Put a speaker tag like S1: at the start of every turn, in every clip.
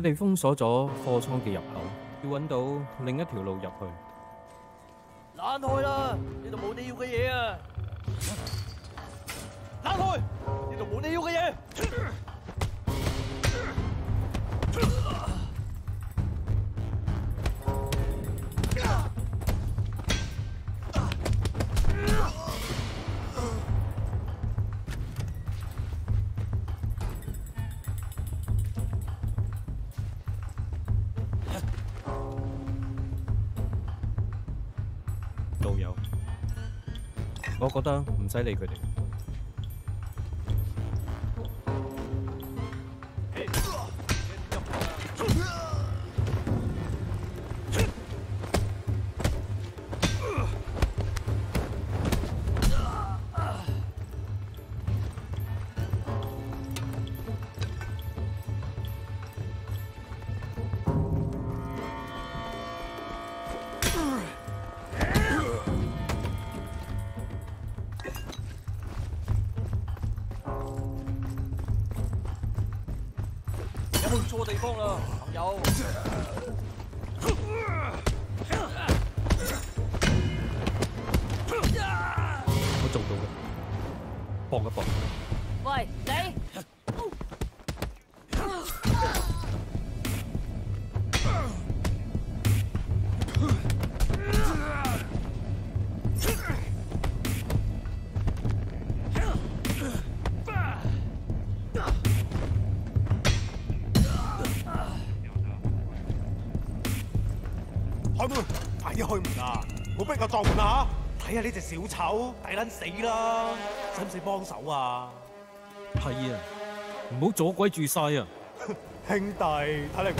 S1: 佢哋封鎖咗貨倉嘅入口，要揾到另一條路入去。
S2: 躝開啦！呢度冇你要嘅嘢啊！躝開！呢度冇你要嘅嘢。
S1: 覺得唔使理佢哋。
S2: 有冇去錯地方啦，朋友？
S1: 我做到嘅，帮一帮。
S3: 喂，
S4: 開門，快啲開門啊！唔好逼我撞门啊！睇下呢隻小丑，抵撚死啦！使唔使幫手啊？
S1: 係啊，唔好阻鬼住晒啊！
S4: 兄弟，睇嚟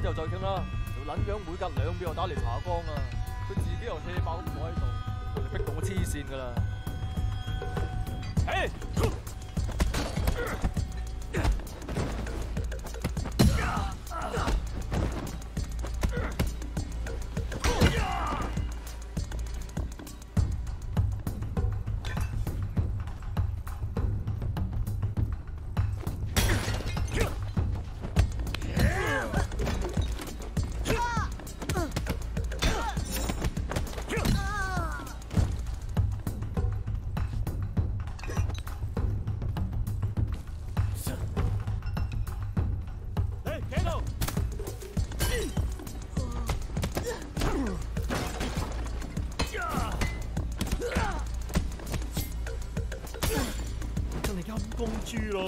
S2: 之后再傾啦。條撚樣每隔兩秒就打嚟查光啊！佢自己又 hea 爆咁坐喺度，佢哋逼到我黐線㗎啦。去了。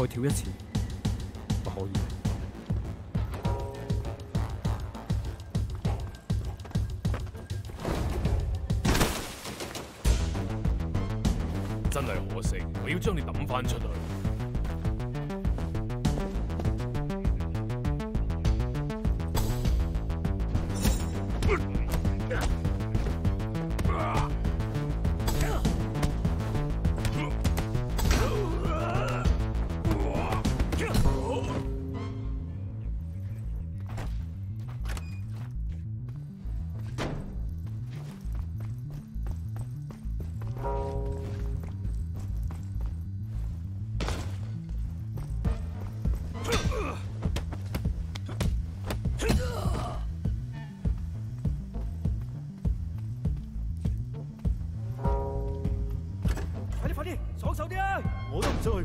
S1: 再跳一次，可唔可以？
S5: 真係可惜，我要將你抌翻出去。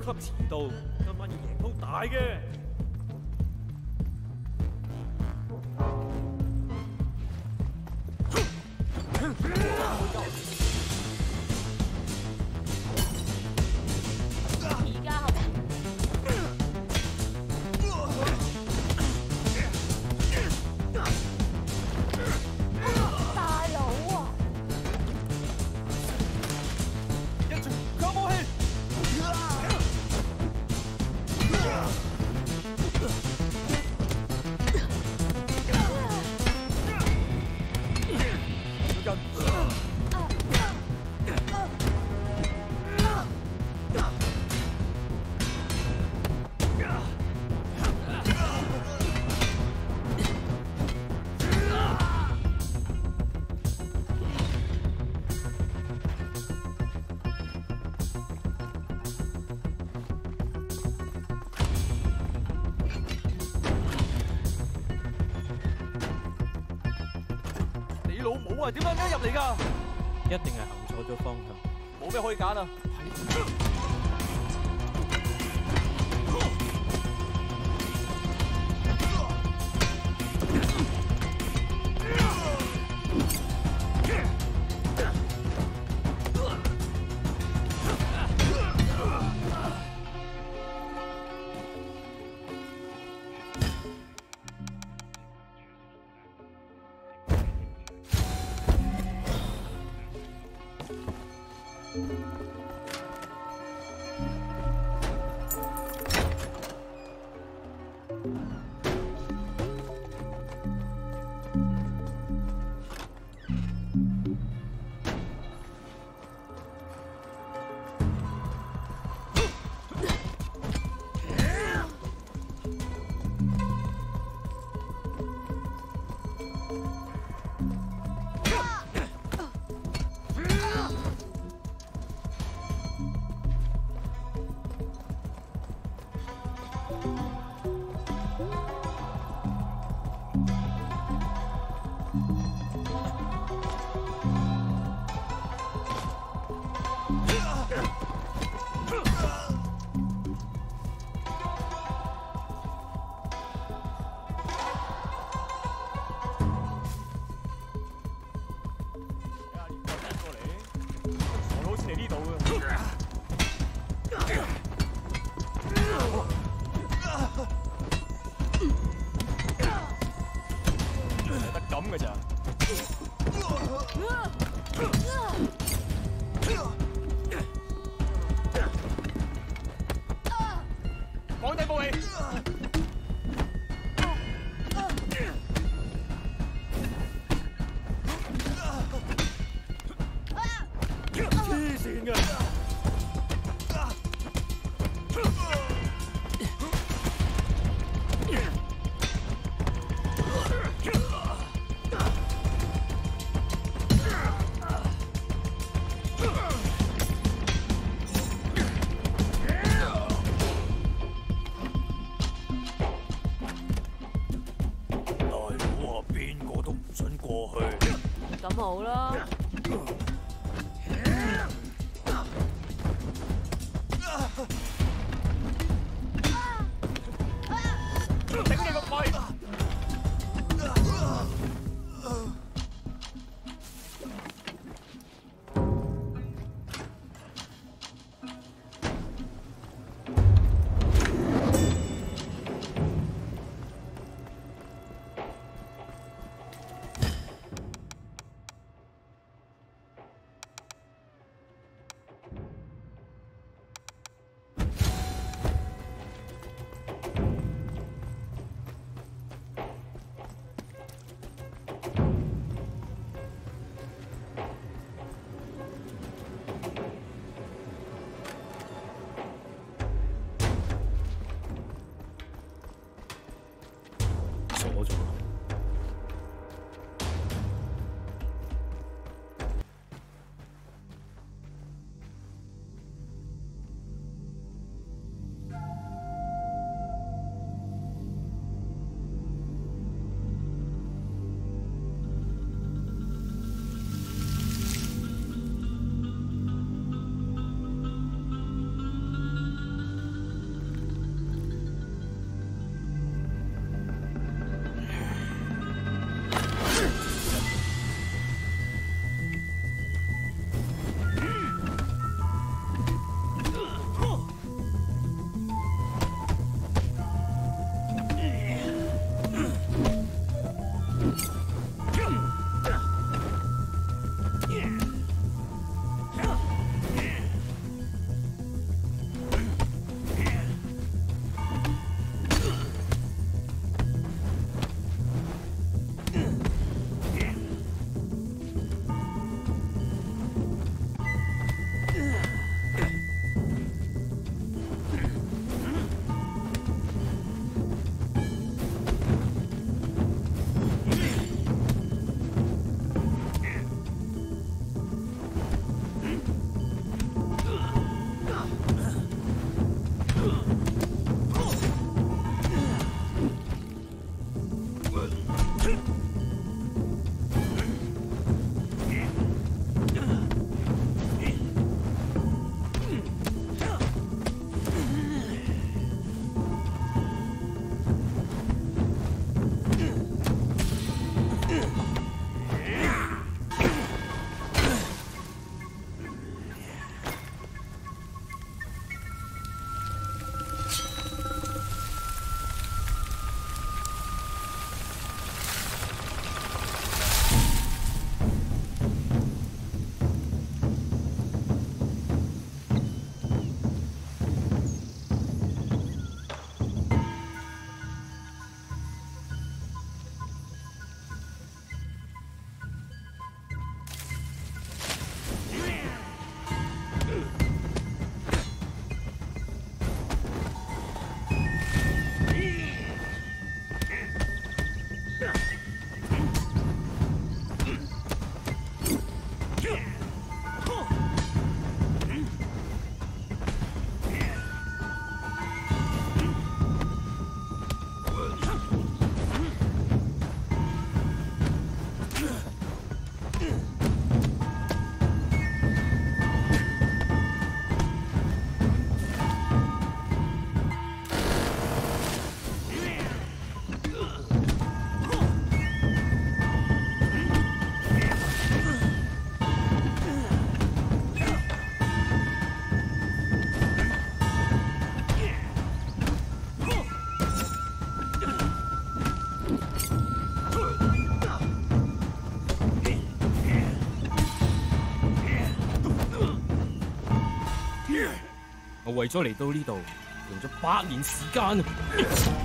S6: 我都唔想去 club 遲到，今晚要贏鋪大嘅。
S2: 小老母啊！點解咁樣入嚟㗎？
S1: 一定係行錯咗方向。
S2: 冇咩可以揀啊！冇咯
S1: 为咗嚟到呢度，用咗八年时间。